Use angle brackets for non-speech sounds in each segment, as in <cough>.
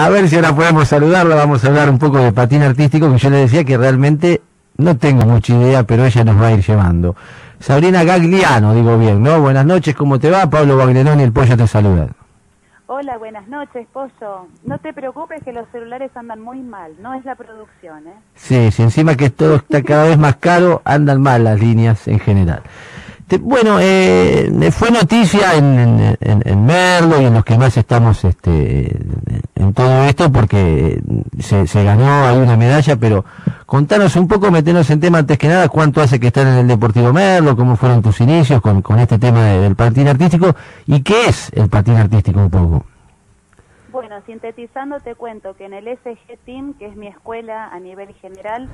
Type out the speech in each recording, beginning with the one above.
A ver si ahora podemos saludarla, vamos a hablar un poco de patín artístico, que yo le decía que realmente no tengo mucha idea, pero ella nos va a ir llevando. Sabrina Gagliano, digo bien, ¿no? Buenas noches, ¿cómo te va? Pablo Baglerón y el Pollo te saluda. Hola, buenas noches, Pollo. No te preocupes que los celulares andan muy mal, no es la producción, ¿eh? Sí, sí, encima que todo está cada vez más caro, andan mal las líneas en general. Bueno, eh, fue noticia en, Merlo y en los que más estamos este, en todo esto porque se, ganó ahí una medalla, pero contanos un poco, meternos en tema antes que nada, cuánto hace que están en el Deportivo Merlo, cómo fueron tus inicios con, con este tema del patín artístico y qué es el patín artístico un poco. Bueno, sintetizando te cuento que en el SG Team, que es mi escuela a nivel general,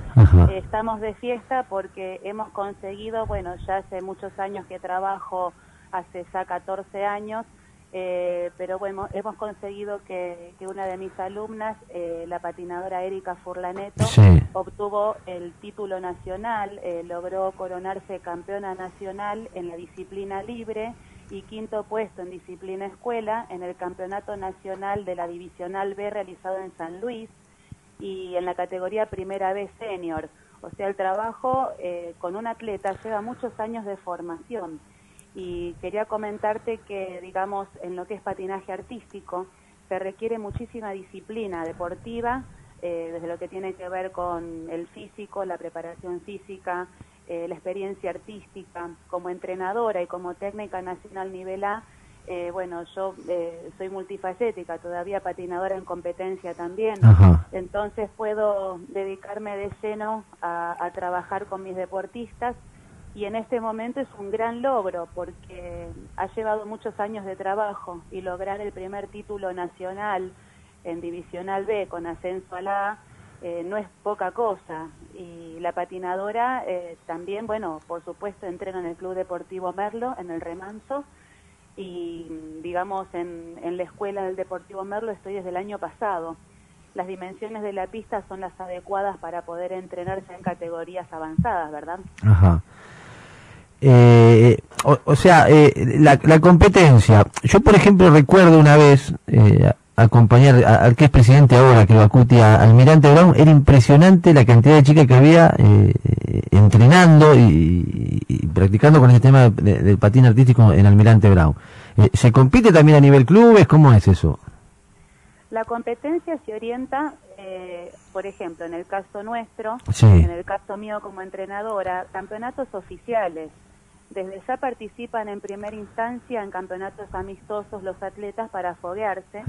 eh, estamos de fiesta porque hemos conseguido, bueno, ya hace muchos años que trabajo, hace ya 14 años, eh, pero bueno, hemos conseguido que, una de mis alumnas, eh, la patinadora Erika Furlaneto, obtuvo el título nacional, logró coronarse campeona nacional en la disciplina libre y quinto puesto en disciplina escuela en el Campeonato Nacional de la Divisional B realizado en San Luis y en la categoría Primera B Senior. O sea, el trabajo con un atleta lleva muchos años de formación y quería comentarte que, digamos, en lo que es patinaje artístico, se requiere muchísima disciplina deportiva, eh, desde lo que tiene que ver con el físico, la preparación física, eh, la experiencia artística. Como entrenadora y como técnica nacional nivel A, eh, bueno, yo soy multifacética, todavía patinadora en competencia también, entonces puedo dedicarme de lleno a trabajar con mis deportistas y en este momento es un gran logro porque ha llevado muchos años de trabajo y lograr el primer título nacional en Divisional B con ascenso a la A eh, no es poca cosa. Y la patinadora eh, también, bueno, por supuesto entreno en el Club Deportivo Merlo, en el Remanso, y digamos en, en la escuela del Deportivo Merlo estoy desde el año pasado. Las dimensiones de la pista son las adecuadas para poder entrenarse en categorías avanzadas, ¿verdad? Ajá. Eh, o, sea, eh, la, competencia. Yo, por ejemplo, recuerdo una vez eh, acompañar al que es presidente ahora, que lo acuti a Almirante Brown, era impresionante la cantidad de chicas que había eh, entrenando y, practicando con este tema del patín artístico en Almirante Brown. ¿Se compite también a nivel clubes? ¿Cómo es eso? La competencia se orienta, por ejemplo, en el caso nuestro, en el caso mío como entrenadora, campeonatos oficiales desde ya participan en primera instancia en campeonatos amistosos los atletas para foguearse,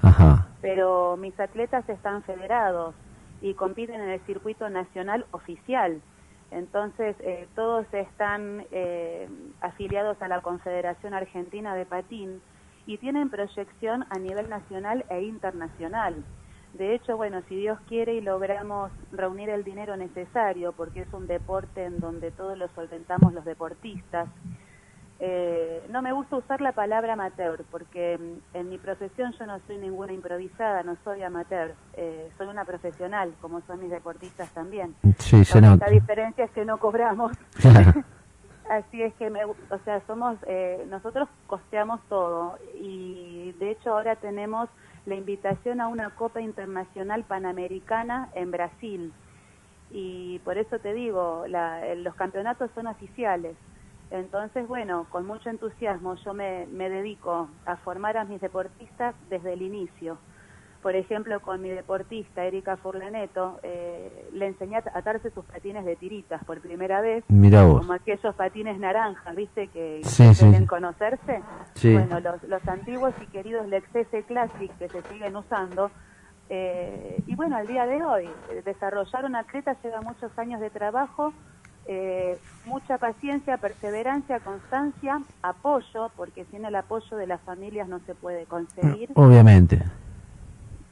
pero mis atletas están federados y compiten en el circuito nacional oficial. Entonces, eh, todos están eh, afiliados a la Confederación Argentina de Patín y tienen proyección a nivel nacional e internacional. De hecho, bueno, si Dios quiere y logramos reunir el dinero necesario, porque es un deporte en donde todos lo solventamos los deportistas, eh, no me gusta usar la palabra amateur, porque mm, en mi profesión yo no soy ninguna improvisada, no soy amateur, eh, soy una profesional, como son mis deportistas también. Sí, La diferencia es que no cobramos. <laughs> Así es que, me, o sea, somos, eh, nosotros costeamos todo y de hecho ahora tenemos la invitación a una Copa Internacional Panamericana en Brasil. Y por eso te digo, los campeonatos son oficiales. Entonces, bueno, con mucho entusiasmo yo me, me dedico a formar a mis deportistas desde el inicio por ejemplo, con mi deportista Erika Furlaneto, eh, le enseñé a atarse sus patines de tiritas por primera vez. Mira vos. Como aquellos patines naranjas, ¿viste? Que sí, conocerse. Bueno, los, antiguos y queridos Lexus Classic que se siguen usando. Eh, y bueno, al día de hoy, eh, desarrollar una atleta lleva muchos años de trabajo, mucha paciencia, perseverancia, constancia, apoyo, porque sin el apoyo de las familias no se puede conseguir. Obviamente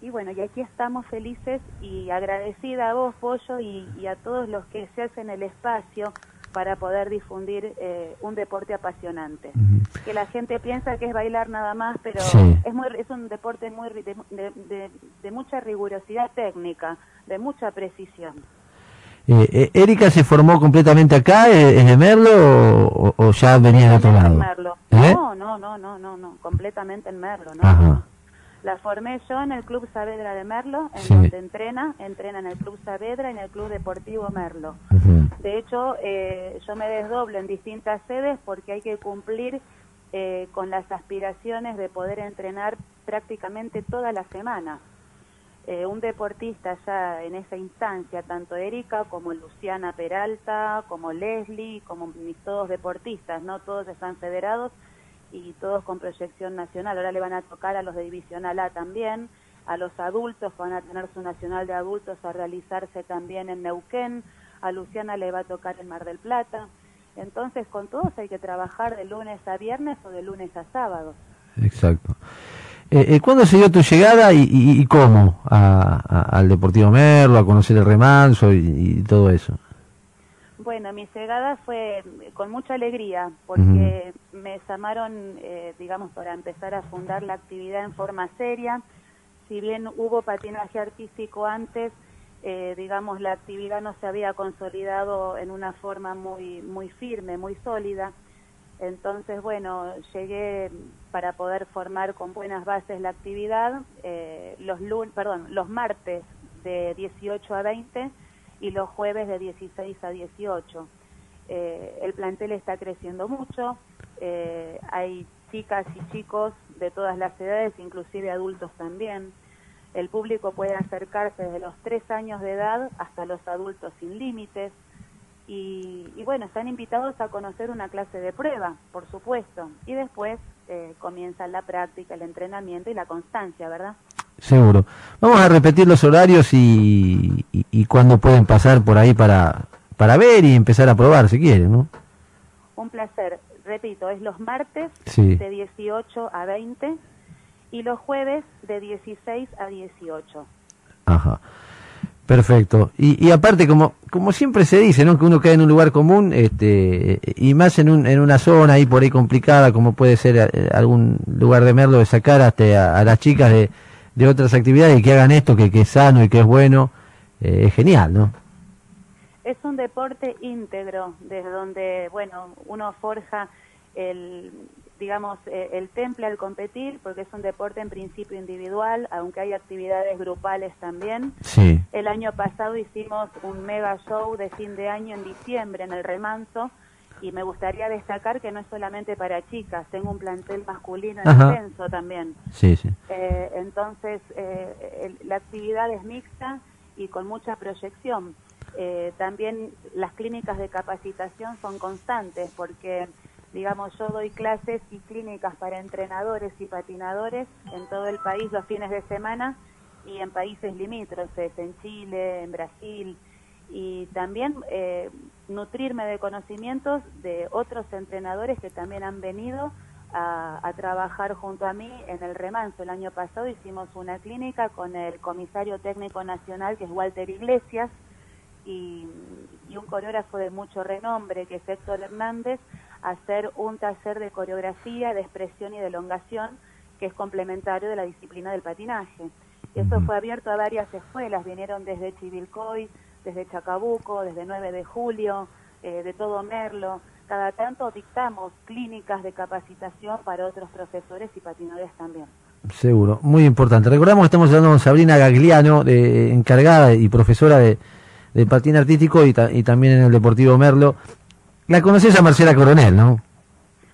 y bueno, y aquí estamos felices y agradecida a vos, Pollo, y, a todos los que se hacen el espacio para poder difundir eh, un deporte apasionante. Que la gente piensa que es bailar nada más, pero es, muy, es un deporte muy de, mucha rigurosidad técnica, de mucha precisión. Eh, eh, ¿Erika se formó completamente acá, en el Merlo, o, ya venía de otro lado? No, no, no, no, no, no, completamente en Merlo, ¿no? La formé yo en el Club Saavedra de Merlo, en donde entrena, entrena en el Club Saavedra y en el Club Deportivo Merlo. De hecho, eh, yo me desdoblo en distintas sedes porque hay que cumplir eh, con las aspiraciones de poder entrenar prácticamente toda la semana. Eh, un deportista ya en esa instancia, tanto Erika como Luciana Peralta, como Leslie, como todos deportistas, no todos están federados, y todos con proyección nacional. Ahora le van a tocar a los de Divisional A también, a los adultos van a tener su nacional de adultos a realizarse también en Neuquén, a Luciana le va a tocar en Mar del Plata. Entonces con todos hay que trabajar de lunes a viernes o de lunes a sábado. Exacto. Eh, eh ¿Cuándo se dio tu llegada y, cómo al Deportivo Merlo, a conocer el remanso y todo eso? Bueno, mi llegada fue con mucha alegría porque me llamaron, eh, digamos, para empezar a fundar la actividad en forma seria. Si bien hubo patinaje artístico antes, eh, digamos, la actividad no se había consolidado en una forma muy, muy firme, muy sólida. Entonces, bueno, llegué para poder formar con buenas bases la actividad eh, los, perdón, los martes de 18 a 20 y los jueves de 16 a 18. Eh, el plantel está creciendo mucho, eh, hay chicas y chicos de todas las edades, inclusive adultos también. El público puede acercarse desde los 3 años de edad hasta los adultos sin límites. Y, bueno, están invitados a conocer una clase de prueba, por supuesto. Y después eh, comienza la práctica, el entrenamiento y la constancia, ¿verdad? Seguro. Vamos a repetir los horarios y, y, cuándo pueden pasar por ahí para, para ver y empezar a probar si quieren, ¿no? Un placer. Repito, es los martes de 18 a 20 y los jueves de 16 a 18. Ajá. Perfecto. Y, y aparte, como, como siempre se dice, ¿no? Que uno queda en un lugar común, este, y más en, un, en una zona ahí por ahí complicada, como puede ser eh, algún lugar de Merlo, de sacar hasta a las chicas de, de otras actividades y que hagan esto, que, que es sano y que es bueno, eh, es genial, ¿no? Es un deporte íntegro, desde donde, bueno, uno forja el, digamos, eh, el temple al competir, porque es un deporte en principio individual, aunque hay actividades grupales también. Sí. El año pasado hicimos un mega show de fin de año en diciembre en el remanso, y me gustaría destacar que no es solamente para chicas, tengo un plantel masculino extenso también. Sí, sí. Eh, entonces, eh, la actividad es mixta y con mucha proyección. Eh, también las clínicas de capacitación son constantes porque, digamos, yo doy clases y clínicas para entrenadores y patinadores en todo el país los fines de semana y en países limítrofes, en Chile, en Brasil, y también eh, nutrirme de conocimientos de otros entrenadores que también han venido a, trabajar junto a mí en el remanso. El año pasado hicimos una clínica con el comisario técnico nacional, que es Walter Iglesias, y, un coreógrafo de mucho renombre, que es Héctor Hernández, a hacer un taller de coreografía, de expresión y de elongación, que es complementario de la disciplina del patinaje. Eso fue abierto a varias escuelas, vinieron desde Chivilcoy, desde Chacabuco, desde 9 de julio, eh, de todo Merlo. Cada tanto dictamos clínicas de capacitación para otros profesores y patinadores también. Seguro, muy importante. Recordamos que estamos hablando con Sabrina Gagliano, de, encargada y profesora de, de patín artístico y, y, también en el Deportivo Merlo. La conoces a Marcela Coronel, ¿no?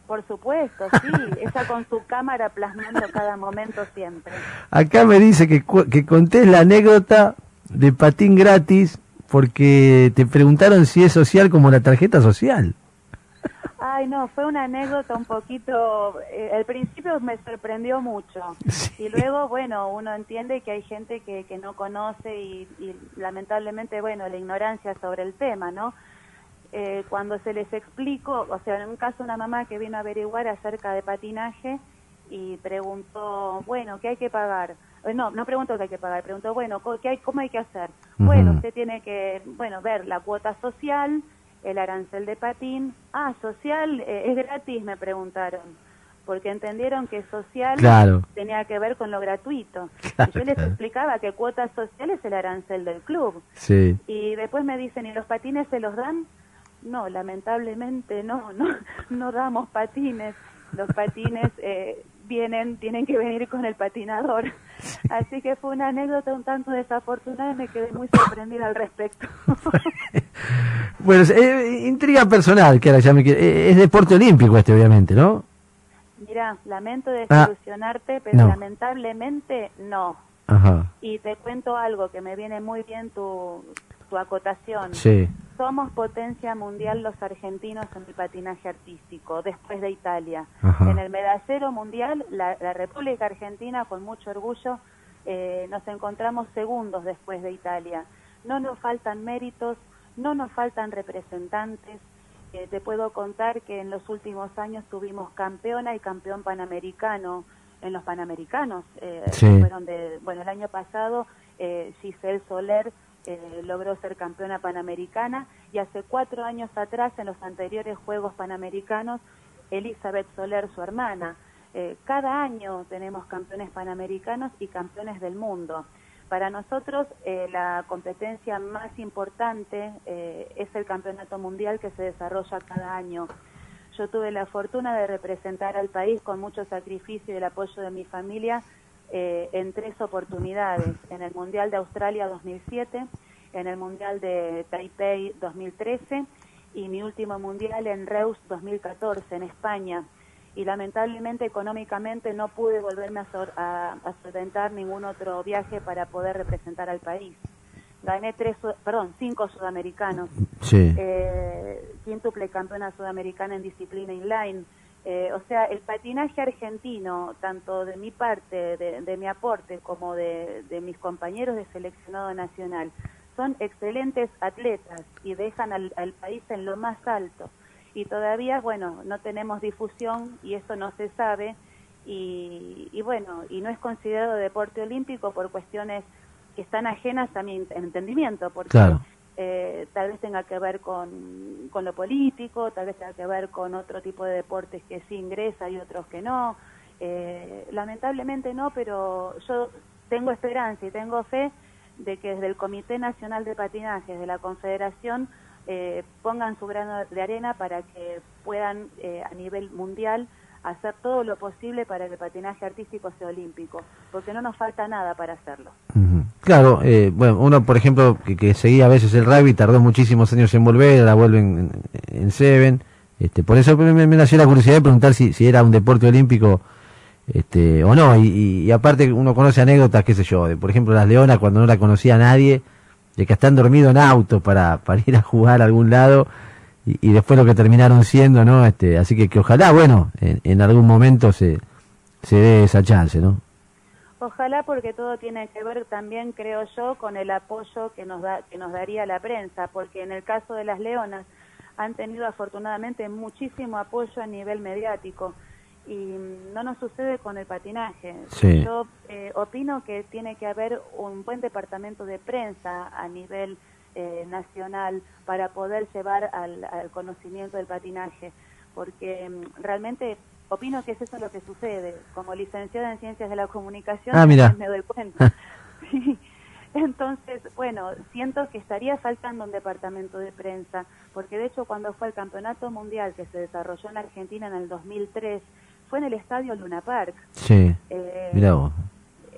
Por supuesto, sí, <laughs> ella con su cámara plasmando cada momento siempre. Acá me dice que, que contés la anécdota de patín gratis porque te preguntaron si es social como la tarjeta social. Ay, no, fue una anécdota un poquito, eh, al principio me sorprendió mucho y luego, bueno, uno entiende que hay gente que, que no conoce y, lamentablemente, bueno, la ignorancia sobre el tema, ¿no? Eh, cuando se les explicó, o sea, en un caso una mamá que vino a averiguar acerca de patinaje y preguntó, bueno, ¿qué hay que pagar? Eh, no, no pregunto qué hay que pagar, pregunto, bueno, ¿qué hay, ¿cómo hay que hacer? Bueno, usted tiene que, bueno, ver la cuota social, el arancel de patín. Ah, social eh, es gratis, me preguntaron, porque entendieron que social tenía que ver con lo gratuito. <laughs> yo les explicaba que cuota social es el arancel del club. Sí. Y después me dicen, ¿y los patines se los dan? No, lamentablemente no, <laughs> no, no damos patines. Los patines eh, vienen, tienen que venir con el patinador. Así que fue una anécdota un tanto desafortunada y me quedé muy sorprendida al respecto. <laughs> bueno, eh, intriga personal, que ahora ya me Es deporte olímpico este, obviamente, ¿no? Mira, lamento ah, desilusionarte, pero lamentablemente no. Y te cuento algo que me viene muy bien tu, tu acotación. Sí. Somos potencia mundial los argentinos en el patinaje artístico, después de Italia. En el medallero mundial, la, República Argentina, con mucho orgullo, eh, nos encontramos segundos después de Italia. No nos faltan méritos, no nos faltan representantes. Eh, te puedo contar que en los últimos años tuvimos campeona y campeón panamericano en los panamericanos. Eh, fueron de, bueno, el año pasado eh, Giselle Soler eh, logró ser campeona panamericana y hace cuatro años atrás, en los anteriores Juegos Panamericanos, Elizabeth Soler, su hermana. Eh, cada año tenemos campeones panamericanos y campeones del mundo. Para nosotros eh, la competencia más importante es el campeonato mundial que se desarrolla cada año. Yo tuve la fortuna de representar al país con mucho sacrificio y el apoyo de mi familia eh, en tres oportunidades, en el Mundial de Australia 2007, en el Mundial de Taipei 2013 y mi último Mundial en Reus 2014 en España. Y lamentablemente económicamente no pude volverme a, a, solventar ningún otro viaje para poder representar al país. Gané tres, perdón, cinco sudamericanos. Sí. Eh, quíntuple campeona sudamericana en disciplina inline eh, o sea, el patinaje argentino, tanto de mi parte, de, mi aporte, como de, mis compañeros de seleccionado nacional, son excelentes atletas y dejan al, país en lo más alto. Y todavía, bueno, no tenemos difusión y eso no se sabe. Y, bueno, y no es considerado deporte olímpico por cuestiones que están ajenas a mi entendimiento, porque eh, tal vez tenga que ver con, lo político, tal vez tenga que ver con otro tipo de deportes que sí ingresa y otros que no. Eh, lamentablemente no, pero yo tengo esperanza y tengo fe de que desde el Comité Nacional de Patinaje, de la Confederación, eh, pongan su grano de arena para que puedan a nivel mundial hacer todo lo posible para que el patinaje artístico sea olímpico, porque no nos falta nada para hacerlo. Claro, eh, bueno, uno, por ejemplo, que, seguía a veces el rugby, tardó muchísimos años en volver, ahora vuelven en, Seven. Este, por eso me, nació la curiosidad de preguntar si, si era un deporte olímpico este, o no. Y, aparte uno conoce anécdotas, qué sé yo, de por ejemplo las leonas cuando no la conocía nadie, de que están dormidos en auto para, para ir a jugar a algún lado y, después lo que terminaron siendo, ¿no? Este, así que, que ojalá, bueno, en, en algún momento se, se dé esa chance, ¿no? Ojalá porque todo tiene que ver también, creo yo, con el apoyo que nos, da, que nos daría la prensa, porque en el caso de las leonas han tenido afortunadamente muchísimo apoyo a nivel mediático y no nos sucede con el patinaje. Yo eh, opino que tiene que haber un buen departamento de prensa a nivel eh, nacional para poder llevar al, al conocimiento del patinaje, porque mm, realmente opino que es eso lo que sucede. Como licenciada en Ciencias de la Comunicación, ah, <laughs> me doy cuenta. <laughs> Entonces, bueno, siento que estaría faltando un departamento de prensa, porque de hecho cuando fue el Campeonato Mundial que se desarrolló en Argentina en el 2003, fue en el Estadio Luna Park. Sí, eh, vos.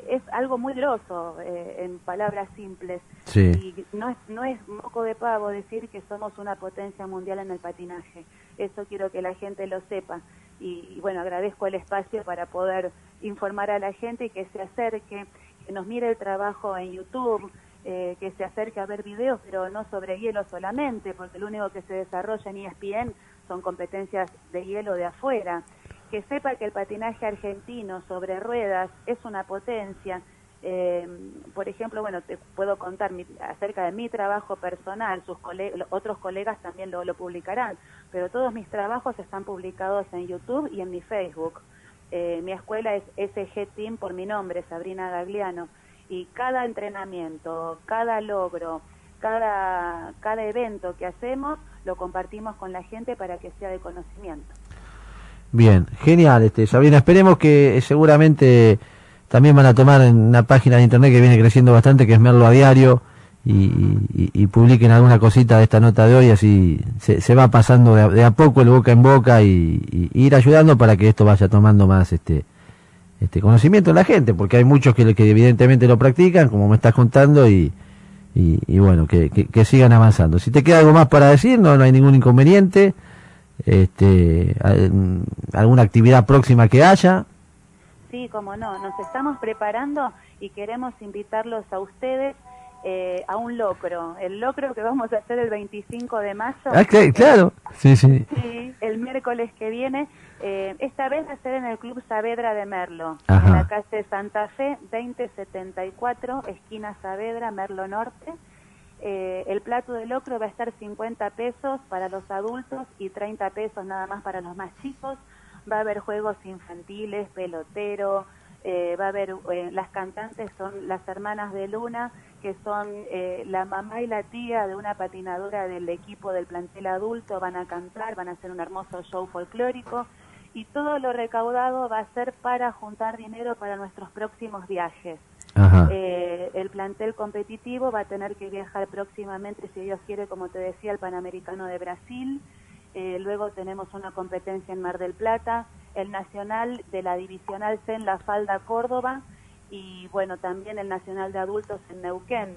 Es algo muy groso, eh, en palabras simples. Sí. Y no es, no es moco de pavo decir que somos una potencia mundial en el patinaje. Eso quiero que la gente lo sepa y, bueno, agradezco el espacio para poder informar a la gente y que se acerque, que nos mire el trabajo en YouTube, eh, que se acerque a ver videos, pero no sobre hielo solamente, porque lo único que se desarrolla en ESPN son competencias de hielo de afuera. Que sepa que el patinaje argentino sobre ruedas es una potencia eh, por ejemplo, bueno, te puedo contar acerca de mi trabajo personal, sus otros colegas también lo, publicarán, pero todos mis trabajos están publicados en YouTube y en mi Facebook. Eh, mi escuela es SG Team por mi nombre, Sabrina Gagliano, y cada entrenamiento, cada logro, cada, cada evento que hacemos lo compartimos con la gente para que sea de conocimiento. Bien, genial, este Sabrina. Esperemos que seguramente también van a tomar en una página de internet que viene creciendo bastante, que es Merlo a Diario, y, publiquen alguna cosita de esta nota de hoy, así se, va pasando de a, poco el boca en boca y, ir ayudando para que esto vaya tomando más este este, conocimiento en la gente, porque hay muchos que, que evidentemente lo practican, como me estás contando, y, y, bueno, que, que, sigan avanzando. Si te queda algo más para decir, no, no hay ningún inconveniente. Este, alguna actividad próxima que haya. Sí, como no, nos estamos preparando y queremos invitarlos a ustedes eh, a un locro. El locro que vamos a hacer el 25 de mayo. Ah, claro, sí, sí. Sí, el miércoles que viene. Eh, esta vez va a ser en el Club Saavedra de Merlo, en la calle Santa Fe, 2074, esquina Saavedra, Merlo Norte. Eh, el plato de locro va a estar 50 pesos para los adultos y 30 pesos nada más para los más chicos. Va a haber juegos infantiles, pelotero, eh, va a haber, las cantantes son las hermanas de Luna, que son la mamá y la tía de una patinadora del equipo del plantel adulto, van a cantar, van a hacer un hermoso show folclórico y todo lo recaudado va a ser para juntar dinero para nuestros próximos viajes. Eh, el plantel competitivo va a tener que viajar próximamente, si Dios quiere, como te decía, al Panamericano de Brasil. Eh, luego tenemos una competencia en Mar del Plata, el Nacional de la Divisional C en La Falda, Córdoba, y bueno, también el Nacional de Adultos en Neuquén.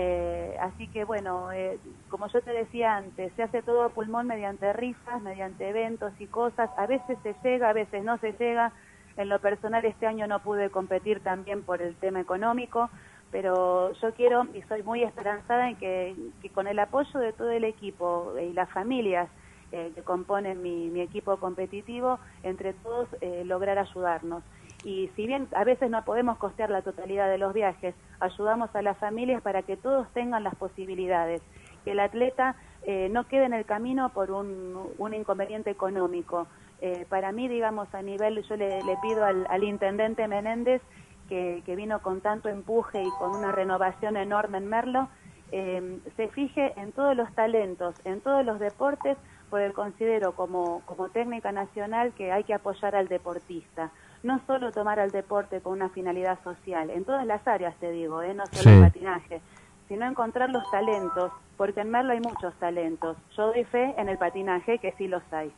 Eh, así que bueno, eh, como yo te decía antes, se hace todo a pulmón mediante rifas, mediante eventos y cosas. A veces se llega, a veces no se llega. En lo personal este año no pude competir también por el tema económico, pero yo quiero y soy muy esperanzada en que, con el apoyo de todo el equipo y las familias eh, que componen mi, equipo competitivo, entre todos lograr ayudarnos y si bien a veces no podemos costear la totalidad de los viajes, ayudamos a las familias para que todos tengan las posibilidades, que el atleta eh, no quede en el camino por un inconveniente económico. Eh, para mí, digamos, a nivel, yo le, pido al, intendente Menéndez, que, que, vino con tanto empuje y con una renovación enorme en Merlo, eh, se fije en todos los talentos, en todos los deportes, porque considero como, como técnica nacional que hay que apoyar al deportista no solo tomar al deporte con una finalidad social, en todas las áreas te digo, ¿eh? no solo el patinaje, sino encontrar los talentos, porque en Merlo hay muchos talentos. Yo doy fe en el patinaje que sí los hay.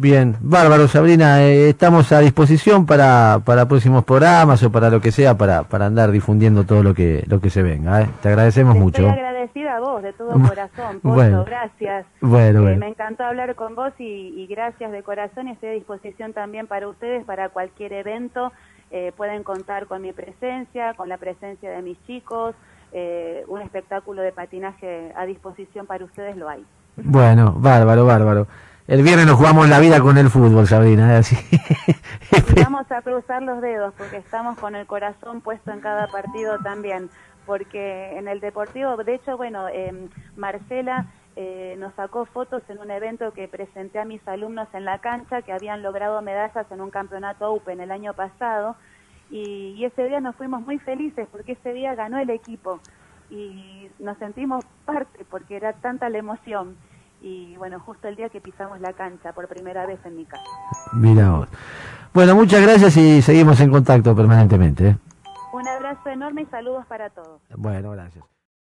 Bien, bárbaro Sabrina, eh, estamos a disposición para, para próximos programas o para lo que sea, para, para andar difundiendo todo lo que, lo que se venga. ¿eh? Te agradecemos mucho. Estoy agradecida a vos de todo <laughs> corazón, bueno, gracias. Bueno, eh, Me encantó hablar con vos y, gracias de corazón y estoy a disposición también para ustedes, para cualquier evento. pueden contar con mi presencia, con la presencia de mis chicos, un espectáculo de patinaje a disposición para ustedes lo hay. Bueno, bárbaro, bárbaro. El viernes nos jugamos la vida con el fútbol, Sabrina, así. <laughs> Vamos a cruzar los dedos porque estamos con el corazón puesto en cada partido también, porque en el deportivo, de hecho, bueno, eh, Marcela eh, nos sacó fotos en un evento que presenté a mis alumnos en la cancha que habían logrado medallas en un campeonato Open el año pasado y, y ese día nos fuimos muy felices porque ese día ganó el equipo y nos sentimos parte porque era tanta la emoción y bueno, justo el día que pisamos la cancha por primera vez en mi casa. Mira vos. Bueno, muchas gracias y seguimos en contacto permanentemente. ¿eh? Un abrazo enorme y saludos para todos. Bueno, gracias.